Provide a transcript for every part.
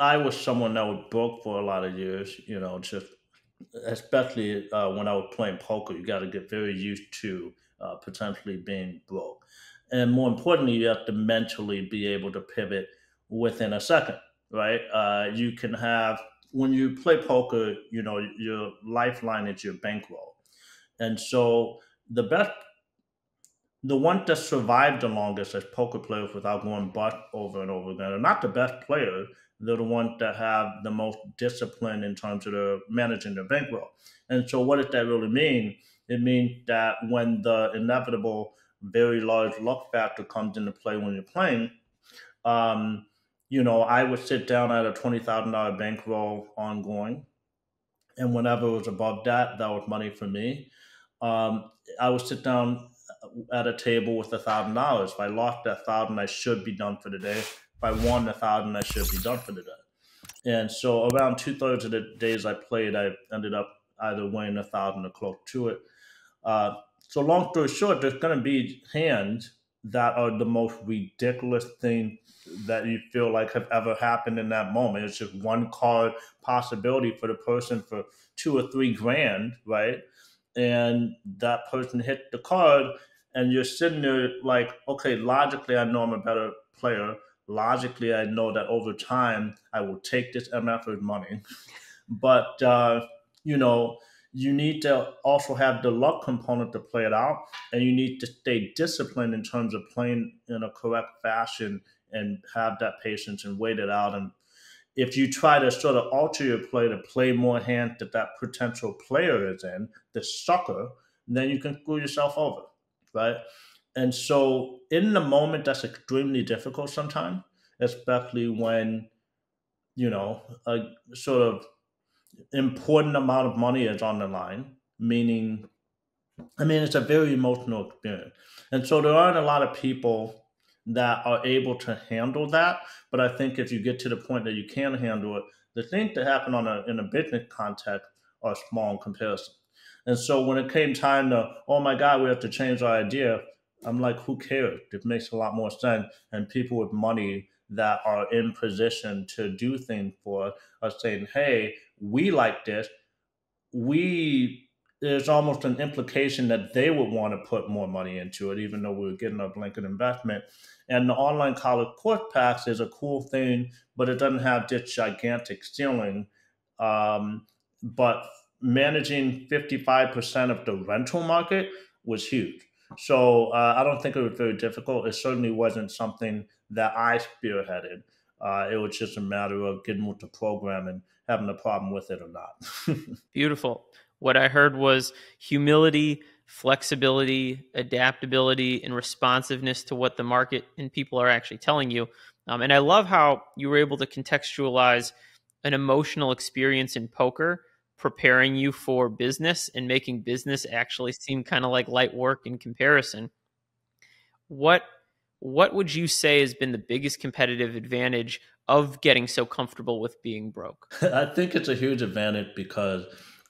I was someone that was broke for a lot of years, you know, just especially uh, when I was playing poker, you got to get very used to uh, potentially being broke. And more importantly, you have to mentally be able to pivot within a second, right? Uh, you can have, when you play poker, you know, your lifeline is your bankroll. And so the best, the one that survived the longest as poker players without going bust over and over again are not the best players, they're the ones that have the most discipline in terms of their managing their bankroll. And so, what does that really mean? It means that when the inevitable, very large luck factor comes into play when you're playing, um, you know, I would sit down at a twenty thousand dollar bankroll ongoing, and whenever it was above that, that was money for me. Um, I would sit down at a table with a thousand dollars. If I lost that thousand, I should be done for the day I won a thousand, I should be done for the day. And so around two thirds of the days I played, I ended up either winning a thousand or close to it. Uh, so long story short, there's going to be hands that are the most ridiculous thing that you feel like have ever happened in that moment. It's just one card possibility for the person for two or three grand, right? And that person hit the card, and you're sitting there like, okay, logically, I know I'm a better player logically, I know that over time I will take this amount of money. but, uh, you know, you need to also have the luck component to play it out, and you need to stay disciplined in terms of playing in a correct fashion and have that patience and wait it out. And if you try to sort of alter your play to play more hand that that potential player is in, the sucker, then you can screw yourself over, right? And so in the moment, that's extremely difficult sometimes, especially when, you know, a sort of important amount of money is on the line, meaning, I mean, it's a very emotional experience. And so there aren't a lot of people that are able to handle that. But I think if you get to the point that you can handle it, the things that happen on a, in a business context are small in comparison. And so when it came time to, oh my God, we have to change our idea, I'm like, who cares? It makes a lot more sense. And people with money that are in position to do things for us are saying, hey, we like this. We there's almost an implication that they would want to put more money into it, even though we are getting a blanket investment. And the online college course packs is a cool thing, but it doesn't have this gigantic ceiling. Um, but managing 55% of the rental market was huge. So uh, I don't think it was very difficult. It certainly wasn't something that I spearheaded. Uh, it was just a matter of getting with the program and having a problem with it or not. Beautiful. What I heard was humility, flexibility, adaptability, and responsiveness to what the market and people are actually telling you. Um, and I love how you were able to contextualize an emotional experience in poker preparing you for business and making business actually seem kind of like light work in comparison. What what would you say has been the biggest competitive advantage of getting so comfortable with being broke? I think it's a huge advantage because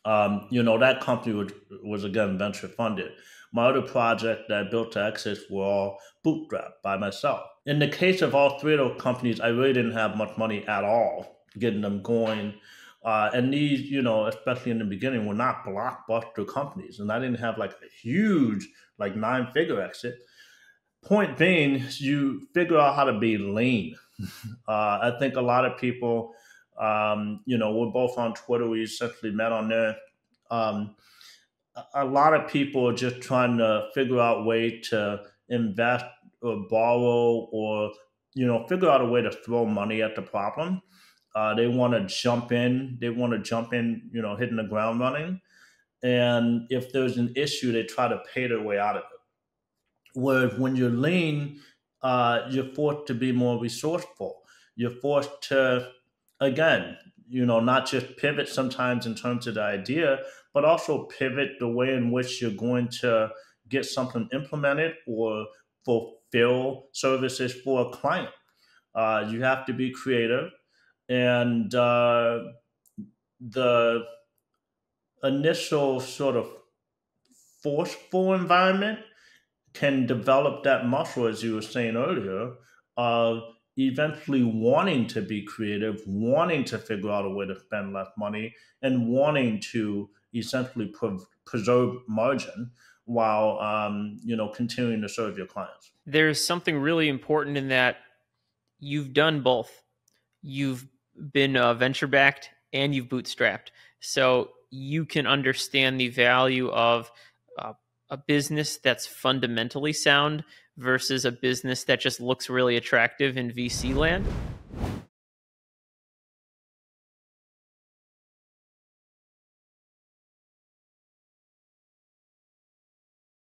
um, you know that company was, was again venture funded. My other project that I built to exit were all bootstrapped by myself. In the case of all three of those companies, I really didn't have much money at all getting them going uh, and these, you know, especially in the beginning, were not blockbuster companies. And I didn't have like a huge, like nine figure exit. Point being, you figure out how to be lean. Uh, I think a lot of people, um, you know, we're both on Twitter. We essentially met on there. Um, a lot of people are just trying to figure out way to invest or borrow or, you know, figure out a way to throw money at the problem uh, they want to jump in. They want to jump in, you know, hitting the ground running. And if there's an issue, they try to pay their way out of it. Whereas when you're lean, uh, you're forced to be more resourceful. You're forced to, again, you know, not just pivot sometimes in terms of the idea, but also pivot the way in which you're going to get something implemented or fulfill services for a client. Uh, you have to be creative and uh, the initial sort of forceful environment can develop that muscle, as you were saying earlier, of eventually wanting to be creative, wanting to figure out a way to spend less money, and wanting to essentially pre- preserve margin while um, you know continuing to serve your clients. There's something really important in that you've done both. You've been uh, venture backed and you've bootstrapped, so you can understand the value of uh, a business that's fundamentally sound versus a business that just looks really attractive in VC land.